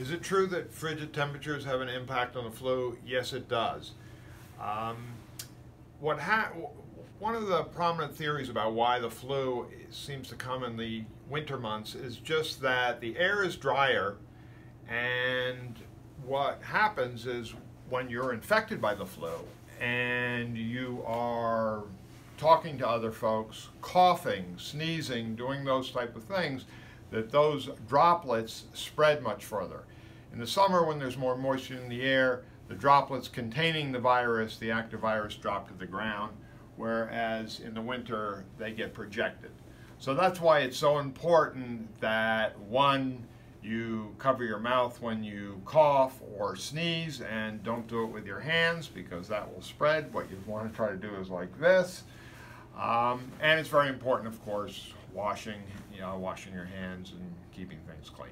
Is it true that frigid temperatures have an impact on the flu? Yes, it does. Um, what ha- one of the prominent theories about why the flu seems to come in the winter months is just that the air is drier and what happens is when you're infected by the flu and you are talking to other folks, coughing, sneezing, doing those type of things, that those droplets spread much further. In the summer, when there's more moisture in the air, the droplets containing the virus, the active virus, drop to the ground, whereas in the winter, they get projected. So that's why it's so important that one, you cover your mouth when you cough or sneeze and don't do it with your hands because that will spread. What you want to try to do is like this. Um, and it's very important, of course, washing, you know, washing your hands and keeping things clean.